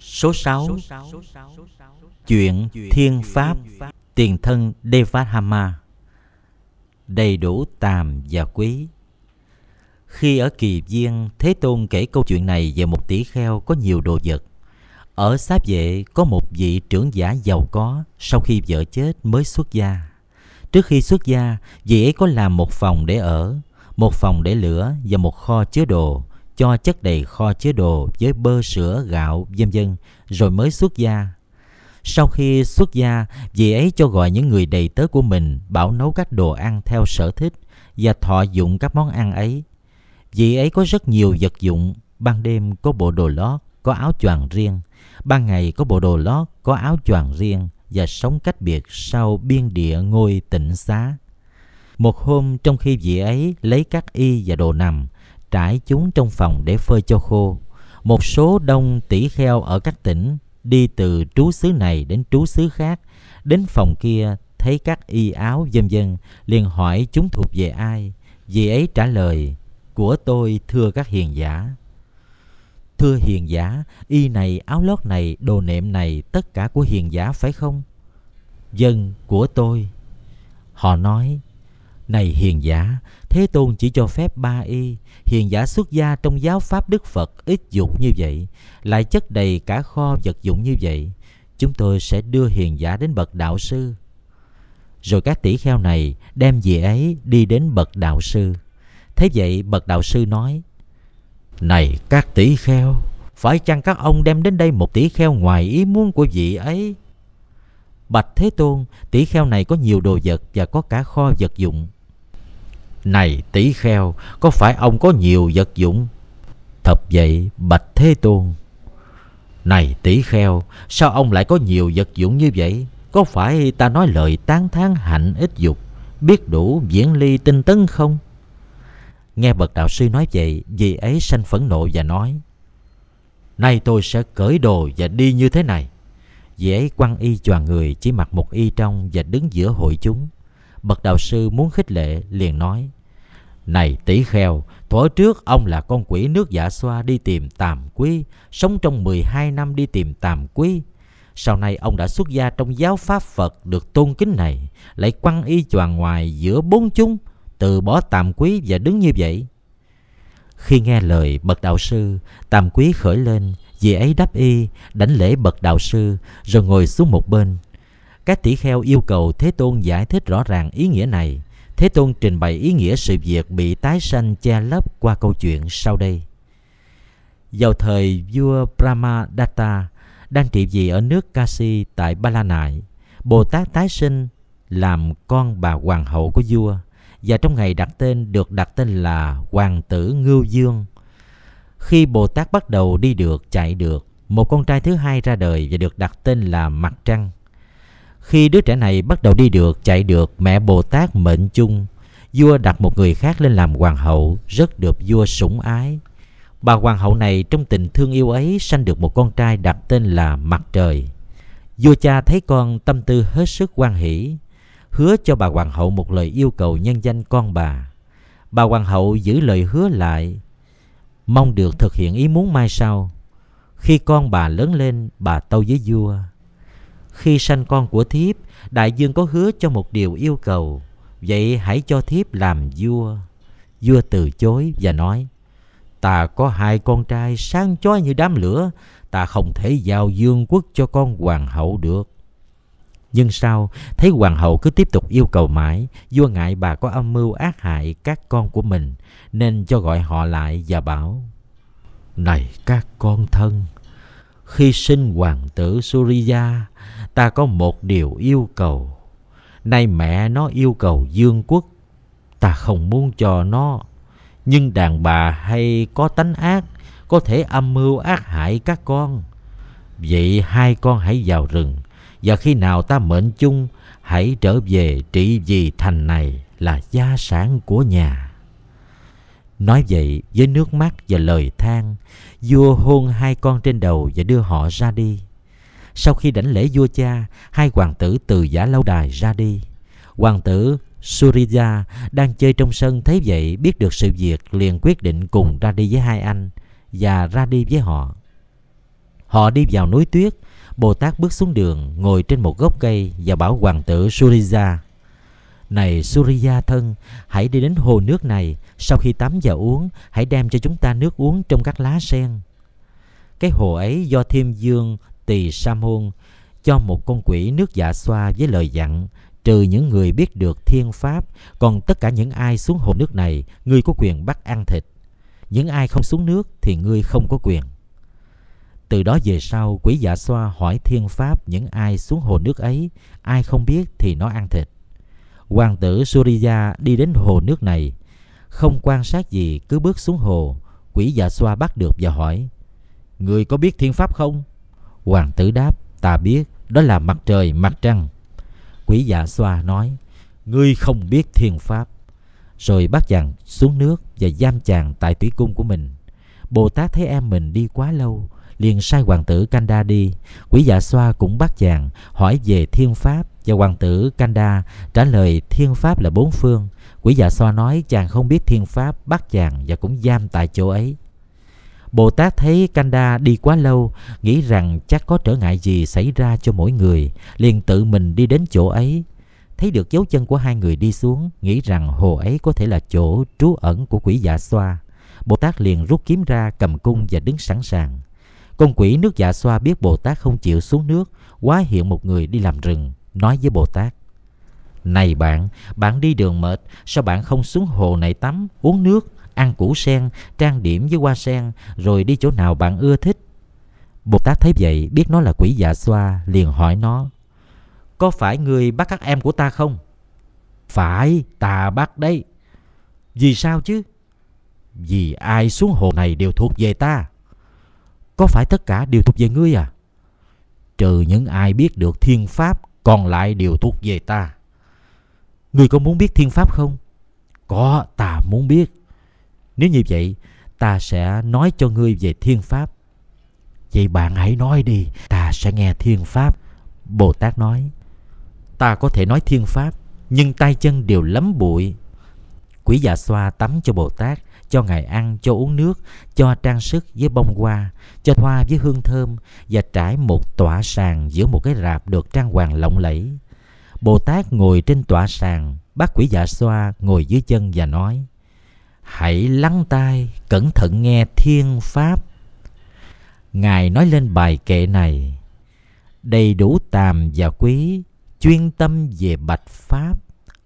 Số 6 Chuyện Thiên Pháp. Tiền thân Devadhama Đầy đủ tàm và quý. Khi ở Kỳ Viên, Thế Tôn kể câu chuyện này về một tỷ kheo có nhiều đồ vật. Ở Sáp Vệ có một vị trưởng giả giàu có sau khi vợ chết mới xuất gia. Trước khi xuất gia, vị ấy có làm một phòng để ở, một phòng để lửa và một kho chứa đồ cho chất đầy kho chứa đồ với bơ sữa, gạo, vân vân, rồi mới xuất gia. Sau khi xuất gia vị ấy cho gọi những người đầy tớ của mình bảo nấu các đồ ăn theo sở thích và thọ dụng các món ăn ấy. Vị ấy có rất nhiều vật dụng, ban đêm có bộ đồ lót, có áo choàng riêng, ban ngày có bộ đồ lót, có áo choàng riêng và sống cách biệt sau biên địa ngôi tịnh xá. Một hôm trong khi vị ấy lấy các y và đồ nằm trải chúng trong phòng để phơi cho khô. Một số đông tỷ kheo ở các tỉnh đi từ trú xứ này đến trú xứ khác, đến phòng kia thấy các y áo dân dân liền hỏi chúng thuộc về ai. Vì ấy trả lời, của tôi thưa các hiền giả. Thưa hiền giả, y này, áo lót này, đồ nệm này, tất cả của hiền giả phải không? Dân của tôi. Họ nói, này hiền giả, Thế Tôn chỉ cho phép ba y, hiền giả xuất gia trong giáo pháp Đức Phật ít dụng như vậy, lại chất đầy cả kho vật dụng như vậy, chúng tôi sẽ đưa hiền giả đến bậc đạo sư. Rồi các tỷ kheo này đem dì ấy đi đến bậc đạo sư. Thế vậy bậc đạo sư nói, Này các tỷ kheo, phải chăng các ông đem đến đây một tỷ kheo ngoài ý muốn của vị ấy? Bạch Thế Tôn, tỷ kheo này có nhiều đồ vật và có cả kho vật dụng. Này tỷ kheo, có phải ông có nhiều vật dụng? Thật vậy, Bạch Thế Tôn. Này tỷ kheo, sao ông lại có nhiều vật dụng như vậy? Có phải ta nói lời tán thán hạnh ít dục, biết đủ diễn ly tinh tấn không? Nghe bậc đạo sư nói vậy, vị ấy sanh phẫn nộ và nói Nay tôi sẽ cởi đồ và đi như thế này. Vị ấy quăng y choàng người, chỉ mặc một y trong và đứng giữa hội chúng. Bậc đạo sư muốn khích lệ liền nói này tỷ kheo, Thuở trước ông là con quỷ nước giả xoa đi tìm tàm quý, Sống trong 12 năm đi tìm tàm quý. Sau này ông đã xuất gia trong giáo pháp Phật được tôn kính này, Lại quăng y choàng ngoài giữa bốn chúng, Từ bỏ tàm quý và đứng như vậy. Khi nghe lời bậc đạo sư, Tàm quý khởi lên, Vì ấy đáp y Đánh lễ bậc đạo sư, Rồi ngồi xuống một bên. Các tỷ kheo yêu cầu Thế Tôn giải thích rõ ràng ý nghĩa này. Thế Tôn trình bày ý nghĩa sự việc bị tái sanh che lấp qua câu chuyện sau đây. Vào thời vua Brahmadatta đang trị vì ở nước Kasi tại Ba La Nại, Bồ Tát tái sinh làm con bà hoàng hậu của vua và trong ngày đặt tên được đặt tên là Hoàng tử Ngưu Dương. Khi Bồ Tát bắt đầu đi được, chạy được, một con trai thứ hai ra đời và được đặt tên là Mặt Trăng. Khi đứa trẻ này bắt đầu đi được, chạy được, mẹ Bồ Tát mệnh chung. Vua đặt một người khác lên làm hoàng hậu, rất được vua sủng ái. Bà hoàng hậu này trong tình thương yêu ấy sanh được một con trai đặt tên là Mặt Trời. Vua cha thấy con tâm tư hết sức quan hỷ, hứa cho bà hoàng hậu một lời yêu cầu nhân danh con bà. Bà hoàng hậu giữ lời hứa lại, mong được thực hiện ý muốn mai sau. Khi con bà lớn lên, bà tâu với vua. Khi sanh con của thiếp, đại dương có hứa cho một điều yêu cầu. Vậy hãy cho thiếp làm vua. Vua từ chối và nói, Ta có hai con trai sáng chói như đám lửa, ta không thể giao dương quốc cho con hoàng hậu được. Nhưng sau thấy hoàng hậu cứ tiếp tục yêu cầu mãi, vua ngại bà có âm mưu ác hại các con của mình, nên cho gọi họ lại và bảo, Này các con thân, khi sinh hoàng tử Surya, ta có một điều yêu cầu. Nay mẹ nó yêu cầu dương quốc, ta không muốn cho nó. Nhưng đàn bà hay có tánh ác, có thể âm mưu ác hại các con. Vậy hai con hãy vào rừng, và khi nào ta mệnh chung, hãy trở về trị vì thành này là gia sản của nhà. Nói vậy với nước mắt và lời than, vua hôn hai con trên đầu và đưa họ ra đi. Sau khi đảnh lễ vua cha, hai hoàng tử từ giả lâu đài ra đi. Hoàng tử Surya đang chơi trong sân thấy vậy biết được sự việc liền quyết định cùng ra đi với hai anh và ra đi với họ. Họ Họ đi vào núi tuyết. Bồ Tát bước xuống đường, ngồi trên một gốc cây và bảo hoàng tử Suriya. Này Suriya thân, hãy đi đến hồ nước này. Sau khi tắm và uống, hãy đem cho chúng ta nước uống trong các lá sen. Cái hồ ấy do Thiêm Dương Tỳ Sa Môn, cho một con quỷ nước dạ xoa với lời dặn, trừ những người biết được thiên pháp, còn tất cả những ai xuống hồ nước này, ngươi có quyền bắt ăn thịt. Những ai không xuống nước thì ngươi không có quyền. Từ đó về sau, quỷ dạ xoa hỏi thiên pháp những ai xuống hồ nước ấy, ai không biết thì nó ăn thịt. Hoàng tử suriya đi đến hồ nước này, không quan sát gì, cứ bước xuống hồ. Quỷ dạ xoa bắt được và hỏi người có biết thiên pháp không? Hoàng tử đáp, ta biết, đó là mặt trời, mặt trăng quỷ dạ xoa nói, ngươi không biết thiên pháp rồi bắt chàng xuống nước và giam chàng tại thủy cung của mình bồ tát thấy em mình đi quá lâu, liền sai hoàng tử Kanda đi. Quỷ dạ xoa cũng bắt chàng hỏi về thiên pháp và hoàng tử Kanda trả lời, thiên pháp là bốn phương. Quỷ dạ xoa nói, chàng không biết thiên pháp bắt chàng và cũng giam tại chỗ ấy. Bồ Tát thấy Kanda đi quá lâu, nghĩ rằng chắc có trở ngại gì xảy ra cho mỗi người, liền tự mình đi đến chỗ ấy. Thấy được dấu chân của hai người đi xuống, nghĩ rằng hồ ấy có thể là chỗ trú ẩn của quỷ dạ xoa. Bồ Tát liền rút kiếm ra cầm cung và đứng sẵn sàng. Con quỷ nước dạ xoa biết Bồ Tát không chịu xuống nước, quá hiện một người đi làm rừng, nói với Bồ Tát. Này bạn, bạn đi đường mệt, sao bạn không xuống hồ này tắm, uống nước, ăn củ sen, trang điểm với hoa sen, rồi đi chỗ nào bạn ưa thích. Bồ Tát thấy vậy, biết nó là quỷ dạ xoa, liền hỏi nó. Có phải người bắt các em của ta không? Phải, ta bắt đấy. Vì sao chứ? Vì ai xuống hồ này đều thuộc về ta. Có phải tất cả đều thuộc về ngươi à? Trừ những ai biết được thiên pháp, còn lại đều thuộc về ta. Ngươi có muốn biết thiên pháp không? Có, ta muốn biết. Nếu như vậy, ta sẽ nói cho ngươi về thiên pháp. Vậy bạn hãy nói đi, ta sẽ nghe thiên pháp. Bồ Tát nói, ta có thể nói thiên pháp, nhưng tay chân đều lấm bụi. Quỷ dạ xoa tắm cho Bồ Tát, cho ngài ăn, cho uống nước, cho trang sức với bông hoa, cho hoa với hương thơm và trải một tọa sàn giữa một cái rạp được trang hoàng lộng lẫy. Bồ Tát ngồi trên tọa sàn, bác quỷ dạ xoa ngồi dưới chân và nói Hãy lắng tai, cẩn thận nghe thiên pháp. Ngài nói lên bài kệ này, đầy đủ tàm và quý, chuyên tâm về bạch pháp,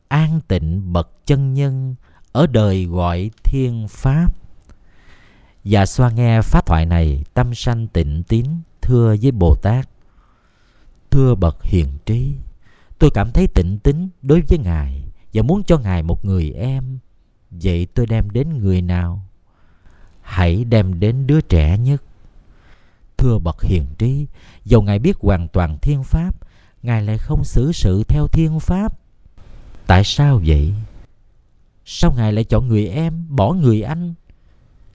an tịnh bậc chân nhân, ở đời gọi thiên pháp. Và xoa nghe pháp thoại này, tâm sanh tịnh tín, thưa với Bồ Tát. Thưa bậc hiền trí, tôi cảm thấy tịnh tín đối với Ngài và muốn cho Ngài một người em Vậy tôi đem đến người nào? Hãy đem đến đứa trẻ nhất. Thưa bậc hiền trí, dầu Ngài biết hoàn toàn thiên pháp, Ngài lại không xử sự theo thiên pháp. Tại sao vậy? Sao Ngài lại chọn người em, bỏ người anh?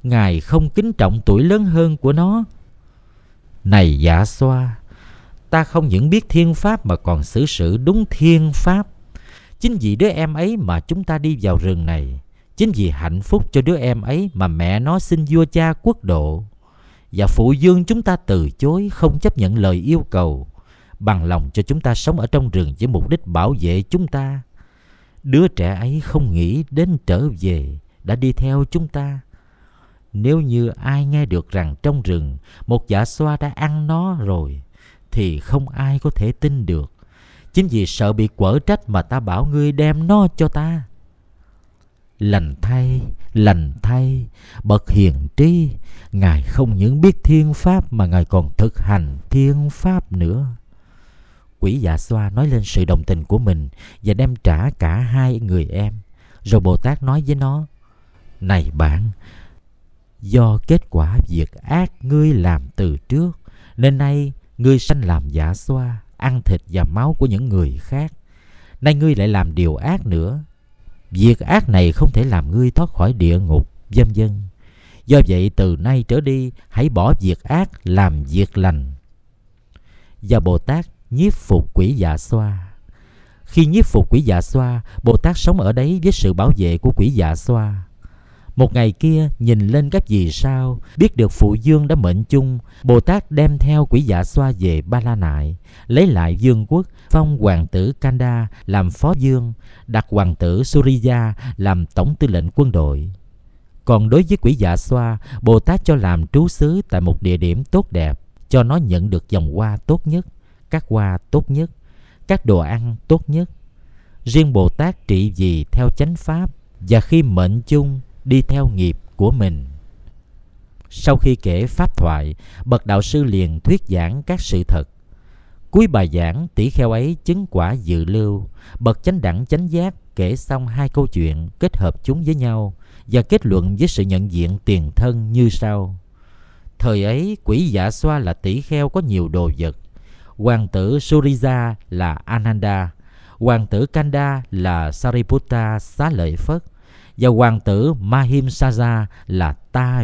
Ngài không kính trọng tuổi lớn hơn của nó. Này giả xoa, ta không những biết thiên pháp mà còn xử sự đúng thiên pháp. Chính vì đứa em ấy mà chúng ta đi vào rừng này. Chính vì hạnh phúc cho đứa em ấy mà mẹ nó xin vua cha quốc độ. Và phụ dương chúng ta từ chối không chấp nhận lời yêu cầu. Bằng lòng cho chúng ta sống ở trong rừng với mục đích bảo vệ chúng ta. Đứa trẻ ấy không nghĩ đến trở về, đã đi theo chúng ta. Nếu như ai nghe được rằng trong rừng một dạ xoa đã ăn nó rồi, thì không ai có thể tin được. Chính vì sợ bị quở trách mà ta bảo ngươi đem nó cho ta. Lành thay, lành thay, bậc hiền trí, Ngài không những biết thiên pháp mà Ngài còn thực hành thiên pháp nữa. Quỷ dạ xoa nói lên sự đồng tình của mình và đem trả cả hai người em. Rồi Bồ Tát nói với nó, Này bạn, do kết quả việc ác ngươi làm từ trước, nên nay ngươi sanh làm dạ xoa, ăn thịt và máu của những người khác. Nay ngươi lại làm điều ác nữa, Việc ác này không thể làm ngươi thoát khỏi địa ngục, vân vân. Do vậy từ nay trở đi hãy bỏ việc ác làm việc lành. Và Bồ Tát nhiếp phục quỷ dạ xoa. Khi nhiếp phục quỷ dạ xoa, Bồ Tát sống ở đấy với sự bảo vệ của quỷ dạ xoa. Một ngày kia, nhìn lên các vì sao, Biết được phụ dương đã mệnh chung. Bồ Tát đem theo quỷ dạ xoa về Ba La Nại Lấy lại dương quốc, Phong hoàng tử Kanda làm phó dương Đặt hoàng tử Suriya làm tổng tư lệnh quân đội. Còn đối với quỷ dạ xoa Bồ Tát cho làm trú xứ tại một địa điểm tốt đẹp, Cho nó nhận được dòng hoa tốt nhất, Các hoa tốt nhất, Các đồ ăn tốt nhất. Riêng Bồ Tát trị vì theo chánh pháp, Và khi mệnh chung đi theo nghiệp của mình. Sau khi kể pháp thoại, bậc đạo sư liền thuyết giảng các sự thật. Cuối bài giảng, tỷ kheo ấy chứng quả dự lưu, bậc chánh đẳng chánh giác kể xong hai câu chuyện kết hợp chúng với nhau và kết luận với sự nhận diện tiền thân như sau. Thời ấy, quỷ giả xoa là tỷ kheo có nhiều đồ vật. Hoàng tử Suriza là Ananda, hoàng tử Kanda là Sariputta xá lợi Phất, và hoàng tử Mahimsaja là ta